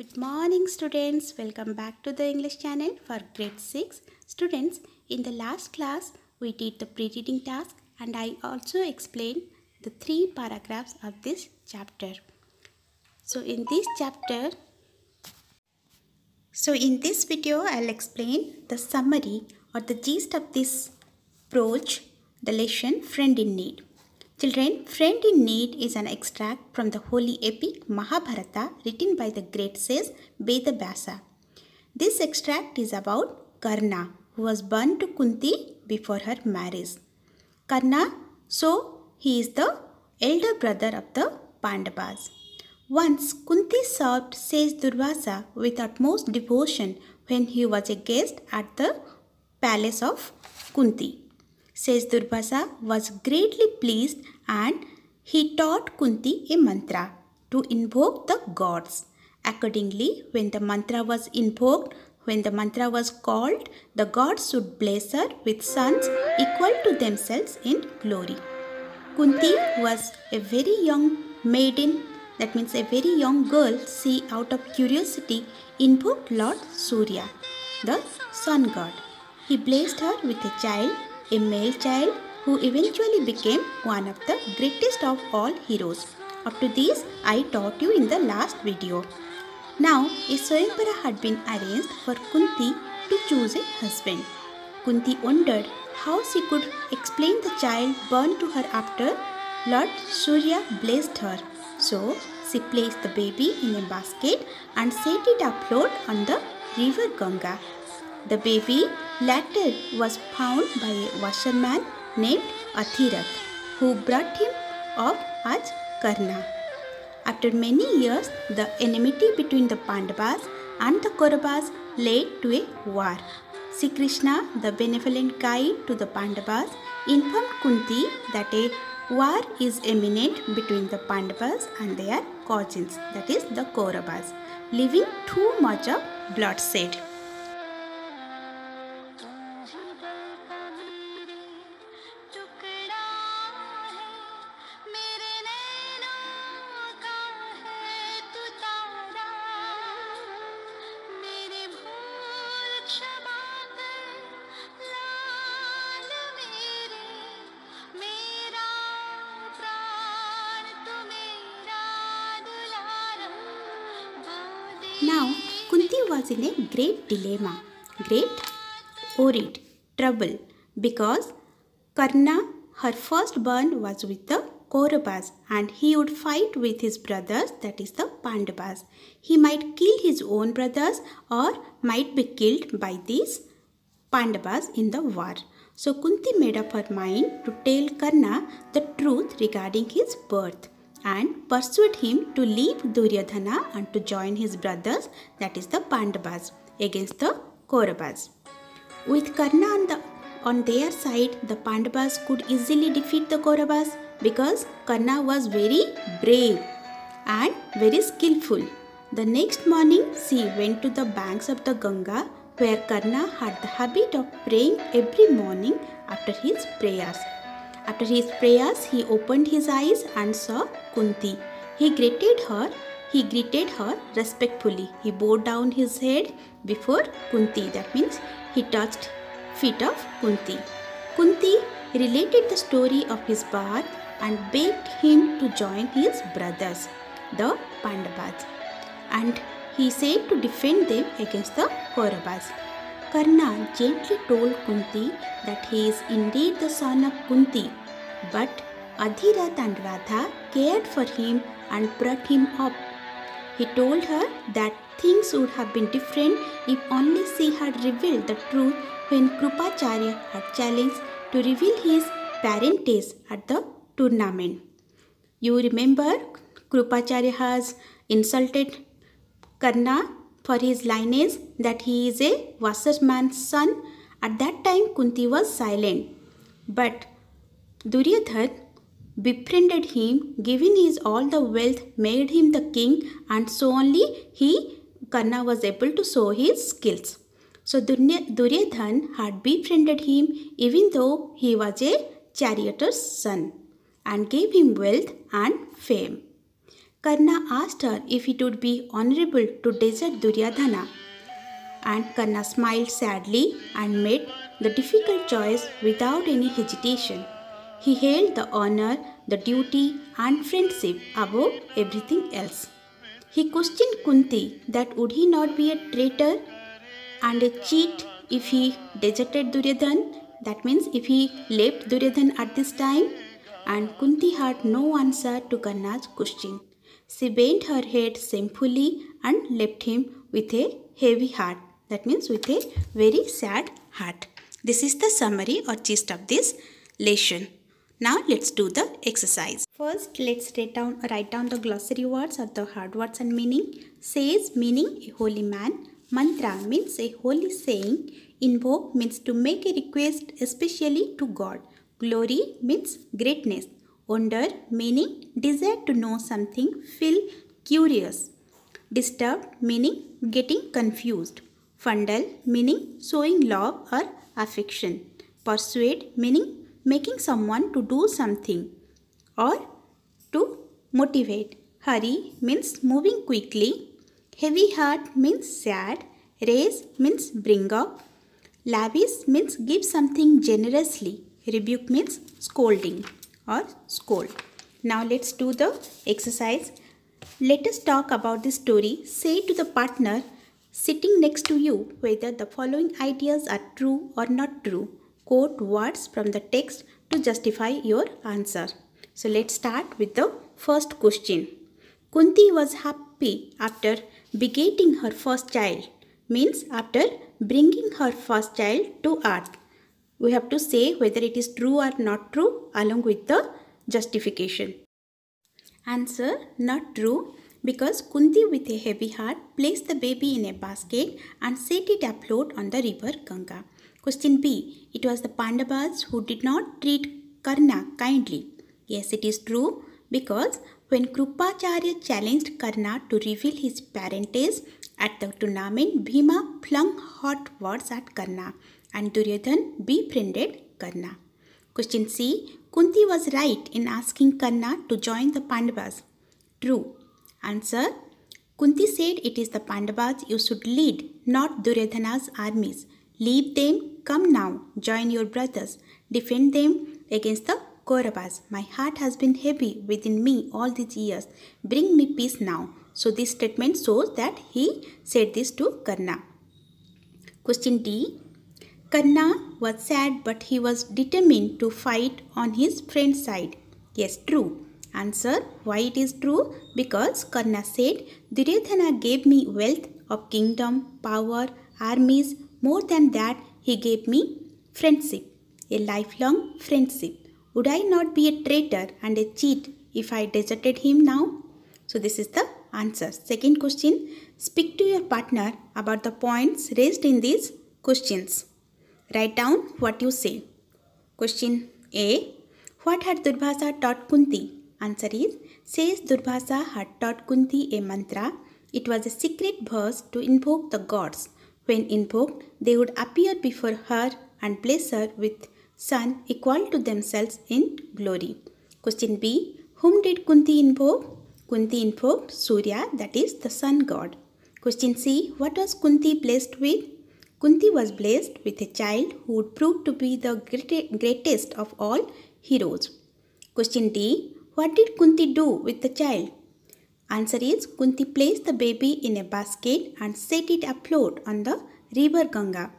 Good morning students. Welcome back to the English channel for grade 6. Students, in the last class we did the pre-reading task and I also explained the three paragraphs of this chapter. So in this chapter so in this video I'll explain the summary or the gist of this approach the lesson Friend in Need. Children, Friend in Need is an extract from the holy epic Mahabharata written by the great sage Vedavyasa. This extract is about Karna, who was born to Kunti before her marriage. Karna, so he is the elder brother of the Pandavas. Once Kunti served sage Durvasa with utmost devotion when he was a guest at the palace of Kunti. Says Durvasa was greatly pleased and he taught Kunti a mantra to invoke the gods. Accordingly, when the mantra was invoked, when the mantra was called, the gods should bless her with sons equal to themselves in glory. Kunti was a very young maiden, that means a very young girl, she out of curiosity invoked Lord Surya, the sun god. He blessed her with a child a male child who eventually became one of the greatest of all heroes. Up to this, I taught you in the last video. Now, a Swayamvara had been arranged for Kunti to choose a husband. Kunti wondered how she could explain the child born to her after Lord Surya blessed her. So, she placed the baby in a basket and set it afloat on the river Ganga. The baby later was found by a washerman named Adhirath, who brought him up as Karna. After many years, the enmity between the Pandavas and the Kauravas led to a war. Sri Krishna, the benevolent guide to the Pandavas, informed Kunti that a war is imminent between the Pandavas and their cousins, that is the Kauravas, leaving too much of bloodshed. Now, Kunti was in a great dilemma, great worried, trouble, because Karna, her firstborn, was with the Kauravas and he would fight with his brothers, that is the Pandavas. He might kill his own brothers or might be killed by these Pandavas in the war. So Kunti made up her mind to tell Karna the truth regarding his birth and persuade him to leave Duryodhana and to join his brothers, that is the Pandavas, against the Kauravas. With Karna on, the, on their side, the Pandavas could easily defeat the Kauravas because Karna was very brave and very skillful. The next morning, she went to the banks of the Ganga where Karna had the habit of praying every morning after his prayers. After his prayers, he opened his eyes and saw Kunti. He greeted her. He greeted her respectfully. He bowed down his head before Kunti. That means he touched feet of Kunti. Kunti related the story of his birth and begged him to join his brothers, the Pandavas, and he said to defend them against the Kauravas. Karna gently told Kunti that he is indeed the son of Kunti, but Adhirath and Radha cared for him and brought him up. He told her that things would have been different if only she had revealed the truth when Krupacharya had challenged to reveal his parentage at the tournament. You remember Krupacharya has insulted Karna for his lineage that he is a washerman's son. At that time Kunti was silent. But Duryodhan befriended him, giving his all the wealth, made him the king, and so only he Karna was able to show his skills. So Duryodhan had befriended him even though he was a charioteer's son and gave him wealth and fame. Karna asked her if it would be honorable to desert Duryodhana. And Karna smiled sadly and made the difficult choice without any hesitation. He held the honor, the duty, and friendship above everything else. He questioned Kunti that would he not be a traitor and a cheat if he deserted Duryodhan, that means if he left Duryodhan at this time, and Kunti had no answer to Karna's question. She bent her head shamefully and left him with a heavy heart, that means with a very sad heart. This is the summary or gist of this lesson. Now let's do the exercise. First, let's write down, write down the glossary words or the hard words and meaning. Sage meaning a holy man. Mantra means a holy saying. Invoke means to make a request especially to God. Glory means greatness. Wonder meaning desire to know something, feel curious. Disturbed meaning getting confused. Fundal meaning showing love or affection. Persuade meaning making someone to do something or to motivate. Hurry means moving quickly. Heavy heart means sad. Raise means bring up. Lavish means give something generously. Rebuke means scolding or scold. Now let's do the exercise. Let us talk about the story. Say to the partner sitting next to you whether the following ideas are true or not true. Quote words from the text to justify your answer. So let's start with the first question. Kunti was happy after begetting her first child means after bringing her first child to earth. We have to say whether it is true or not true along with the justification. Answer not true because Kunti with a heavy heart placed the baby in a basket and set it afloat on the river Ganga. Question B. It was the Pandavas who did not treat Karna kindly. Yes, it is true because when Krupacharya challenged Karna to reveal his parentage, at the tournament, Bhima flung hot words at Karna and Duryodhan befriended Karna. Question C. Kunti was right in asking Karna to join the Pandavas. True. Answer. Kunti said it is the Pandavas you should lead, not Duryodhana's armies. Leave them, come now, join your brothers, defend them against the Kauravas. My heart has been heavy within me all these years. Bring me peace now. So this statement shows that he said this to Karna. Question D. Karna was sad but he was determined to fight on his friend's side. Yes, true. Answer why it is true? Because Karna said, Duryodhana gave me wealth of kingdom, power, armies. More than that, he gave me friendship, a lifelong friendship. Would I not be a traitor and a cheat if I deserted him now? So this is the answer. Second question, speak to your partner about the points raised in these questions. Write down what you say. Question A. What had Durbhasa taught Kunti? Answer is, says Durbhasa had taught Kunti a mantra. It was a secret verse to invoke the gods. When invoked, they would appear before her and bless her with son equal to themselves in glory. Question B. Whom did Kunti invoke? Kunti invoked Surya, that is the sun god. Question C. What was Kunti blessed with? Kunti was blessed with a child who would prove to be the greatest of all heroes. Question D. What did Kunti do with the child? Answer is Kunti placed the baby in a basket and set it afloat on the river Ganga.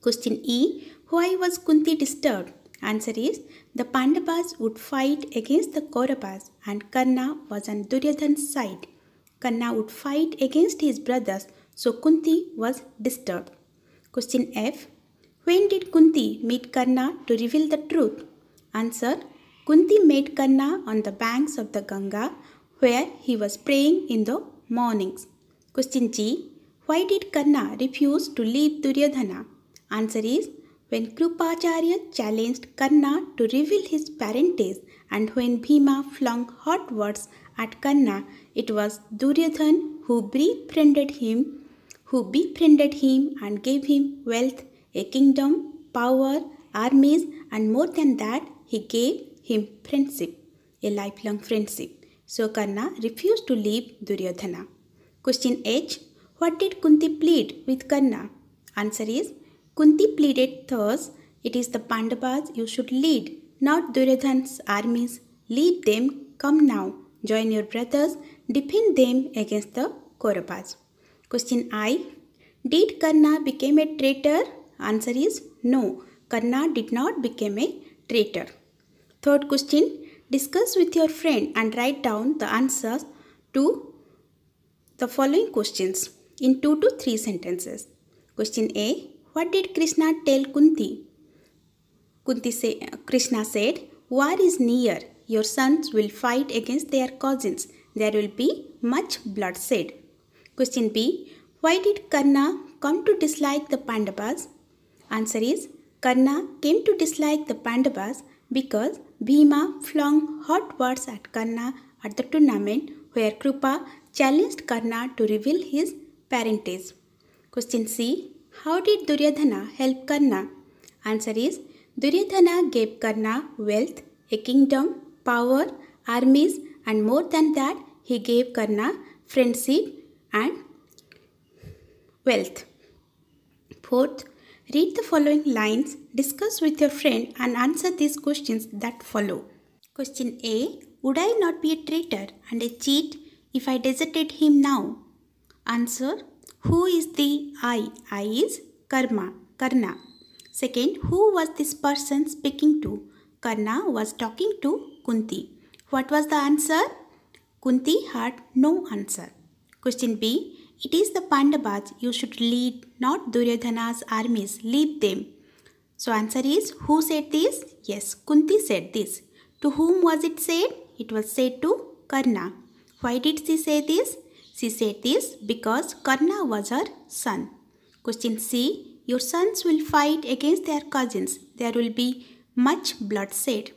Question E. Why was Kunti disturbed? Answer is the Pandavas would fight against the Kauravas and Karna was on Duryodhan's side. Karna would fight against his brothers, so Kunti was disturbed. Question F. When did Kunti meet Karna to reveal the truth? Answer. Kunti met Karna on the banks of the Ganga where he was praying in the mornings. Question G. Why did Karna refuse to leave Duryodhana? Answer is when Krupacharya challenged Karna to reveal his parentage and when Bhima flung hot words at Karna, it was Duryodhan who befriended him, who befriended him and gave him wealth, a kingdom, power, armies, and more than that, he gave him friendship, a lifelong friendship. So Karna refused to leave Duryodhana. Question H. What did Kunti plead with Karna? Answer is Kunti pleaded thus it is the Pandavas you should lead, not Duryodhana's armies. Lead them, come now, join your brothers, defend them against the Kauravas. Question I. Did Karna become a traitor? Answer is no. Karna did not become a traitor. Third question. Discuss with your friend and write down the answers to the following questions in 2 to 3 sentences. Question A. What did Krishna tell Kunti? Kunti say, Krishna said, War is near. Your sons will fight against their cousins. There will be much bloodshed. Question B. Why did Karna come to dislike the Pandavas? Answer is Karna came to dislike the Pandavas because Bhima flung hot words at Karna at the tournament where Krupa challenged Karna to reveal his parentage. Question C. How did Duryodhana help Karna? Answer is Duryodhana gave Karna wealth, a kingdom, power, armies, and more than that, he gave Karna friendship and wealth. Fourth, read the following lines, discuss with your friend, and answer these questions that follow. Question A Would I not be a traitor and a cheat if I deserted him now? Answer Who is the I? I is Karma, Karna. Second, who was this person speaking to? Karna was talking to Kunti. What was the answer? Kunti had no answer. Question B. It is the Pandavas you should lead, not Duryodhana's armies. Lead them. So answer is who said this? Yes, Kunti said this. To whom was it said? It was said to Karna. Why did she say this? She said this because Karna was her son. Question C. Your sons will fight against their cousins. There will be much bloodshed.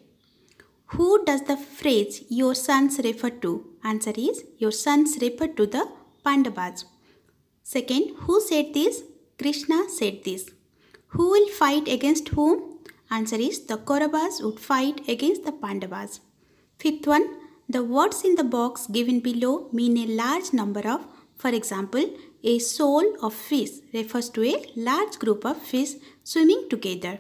Who does the phrase your sons refer to? Answer is your sons refer to the Pandavas. Second, who said this? Krishna said this. Who will fight against whom? Answer is the Kauravas would fight against the Pandavas. Fifth one, the words in the box given below mean a large number of, for example, a shoal of fish refers to a large group of fish swimming together.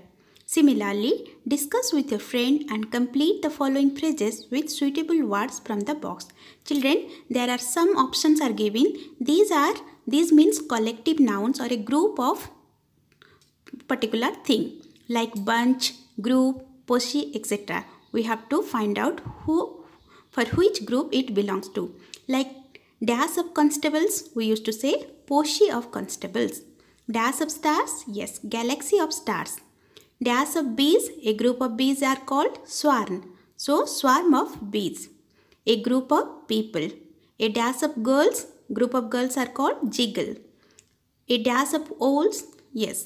Similarly, discuss with your friend and complete the following phrases with suitable words from the box. Children, there are some options are given. These are these means collective nouns or a group of particular thing like bunch, group, posse, etc. We have to find out who for which group it belongs to. Like Dash of constables, we used to say Posse of constables. Dash of stars, yes, galaxy of stars. Dash of bees, a group of bees are called swarm. So, swarm of bees. A group of people. A dash of girls, group of girls are called giggle. A dash of owls, yes.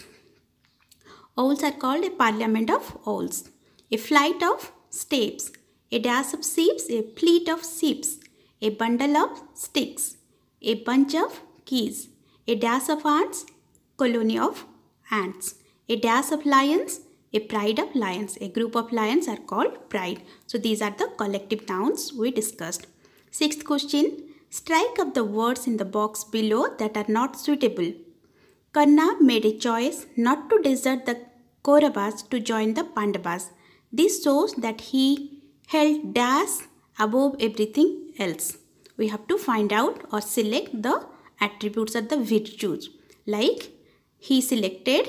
Owls are called a parliament of owls. A flight of steps. A dash of sheep, a fleet of sheep a bundle of sticks, a bunch of keys, a dash of ants, colony of ants, a dash of lions, a pride of lions. A group of lions are called pride. So these are the collective nouns we discussed. Sixth question. Strike up the words in the box below that are not suitable. Karna made a choice not to desert the Kauravas to join the Pandavas. This shows that he held dash above everything else. We have to find out or select the attributes or the virtues. Like he selected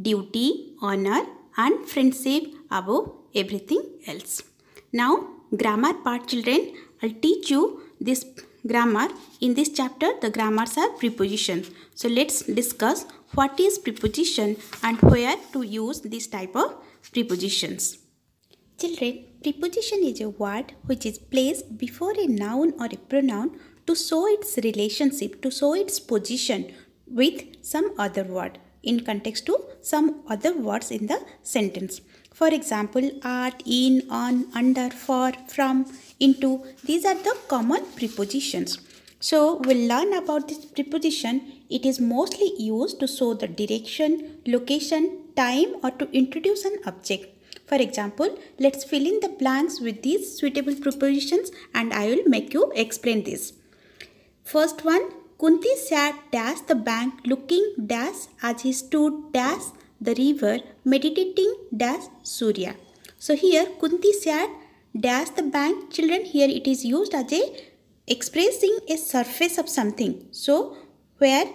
duty, honor and friendship above everything else. Now grammar part children, I'll teach you this grammar. In this chapter the grammars are preposition. So let's discuss what is preposition and where to use this type of prepositions. Children, preposition is a word which is placed before a noun or a pronoun to show its relationship, to show its position with some other word in context to some other words in the sentence. For example, at, in, on, under, for, from, into. These are the common prepositions. So, we'll learn about this preposition. It is mostly used to show the direction, location, time or to introduce an object. For example, let's fill in the blanks with these suitable prepositions and I will make you explain this. First one, Kunti sat dash the bank looking dash as he stood dash the river meditating dash Surya. So here Kunti sat dash the bank children here it is used as a expressing a surface of something. So where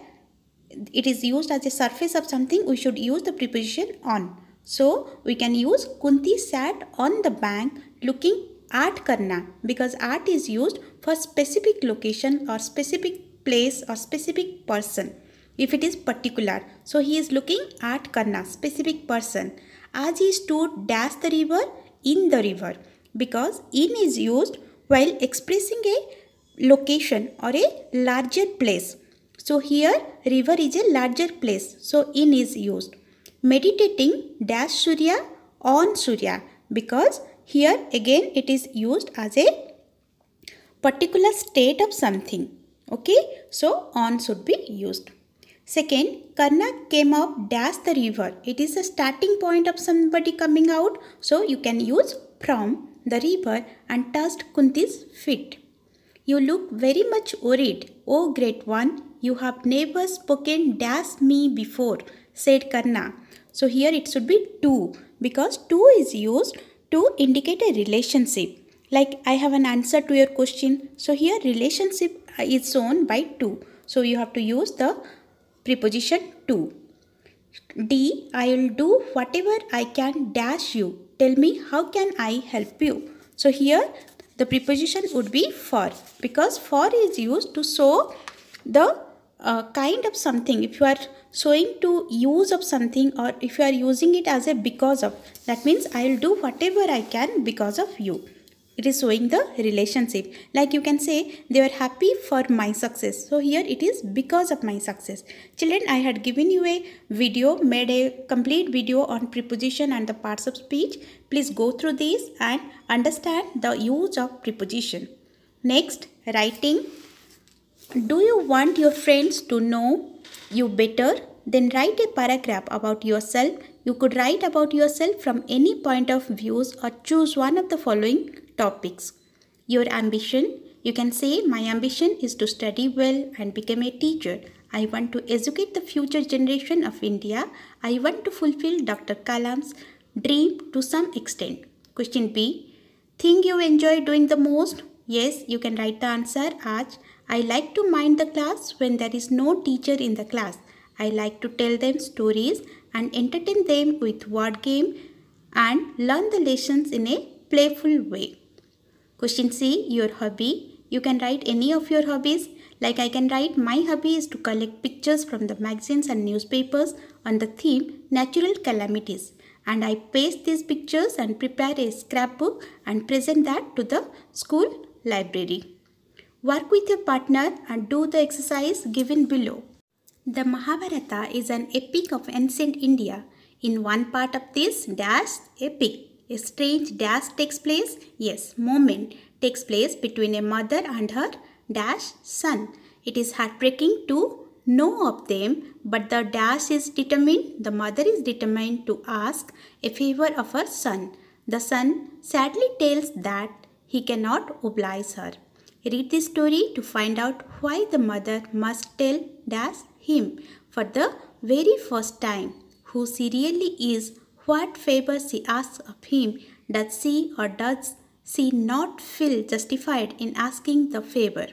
it is used as a surface of something we should use the preposition on. So we can use Kunti sat on the bank looking at Karna because at is used for specific location or specific place or specific person if it is particular. So he is looking at Karna specific person as he stood dash the river in the river because in is used while expressing a location or a larger place. So here river is a larger place. So in is used meditating dash Surya on Surya because here again it is used as a particular state of something. Okay, so on should be used. Second, Karna came up dash the river. It is a starting point of somebody coming out. So you can use from the river and touched Kunti's feet. You look very much worried. Oh great one, you have never spoken dash me before, said Karna. So here it should be two because two is used to indicate a relationship. Like I have an answer to your question. So here relationship is shown by two. So you have to use the preposition to. D. I will do whatever I can dash you. Tell me how can I help you. So here the preposition would be for because for is used to show the uh, kind of something. If you are showing to use of something or if you are using it as a because of that means I will do whatever I can because of you. It is showing the relationship. Like you can say they were happy for my success. So here it is because of my success. Children I had given you a video made a complete video on preposition and the parts of speech. Please go through this and understand the use of preposition. Next writing. Do you want your friends to know you better then write a paragraph about yourself. You could write about yourself from any point of views or choose one of the following topics. Your ambition. You can say my ambition is to study well and become a teacher. I want to educate the future generation of India. I want to fulfill Dr. Kalam's dream to some extent. Question B. Thing you enjoy doing the most? Yes, you can write the answer as I like to mind the class when there is no teacher in the class. I like to tell them stories and entertain them with word game and learn the lessons in a playful way. Question C. Your hobby. You can write any of your hobbies. Like I can write my hobby is to collect pictures from the magazines and newspapers on the theme natural calamities. And I paste these pictures and prepare a scrapbook and present that to the school library. Work with your partner and do the exercise given below. The Mahabharata is an epic of ancient India. In one part of this dash epic, a strange dash takes place. Yes, moment takes place between a mother and her dash son. It is heartbreaking to know of them, but the dash is determined, the mother is determined to ask a favor of her son. The son sadly tells that he cannot oblige her. Read this story to find out why the mother must tell Dash him for the very first time who she really is, what favor she asks of him, does she or does she not feel justified in asking the favor,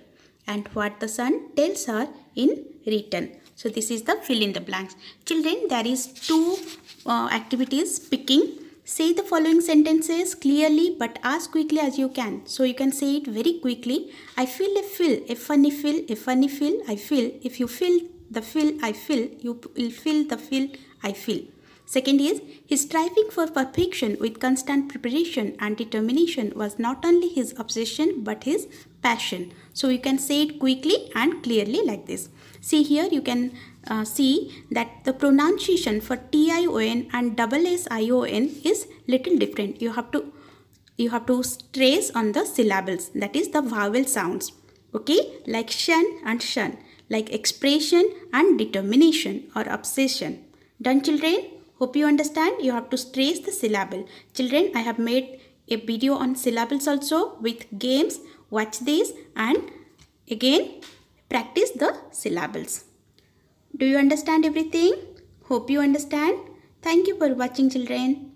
and what the son tells her in return. So this is the fill in the blanks. Children, there is two uh, activities picking Say the following sentences clearly but as quickly as you can. So you can say it very quickly. I feel a feel, a funny feel, a funny feel, I feel. If you feel the feel, I feel, you will feel the feel, I feel. Second is, his striving for perfection with constant preparation and determination was not only his obsession but his passion. So you can say it quickly and clearly like this. See here you can uh, see that the pronunciation for T-I-O-N and double S-I-O-N is little different. You have to you have to stress on the syllables that is the vowel sounds. Okay like shun and shun like expression and determination or obsession. Done children? Hope you understand. You have to trace the syllable. Children, I have made a video on syllables also with games. Watch this and again practice the syllables. Do you understand everything? Hope you understand. Thank you for watching children.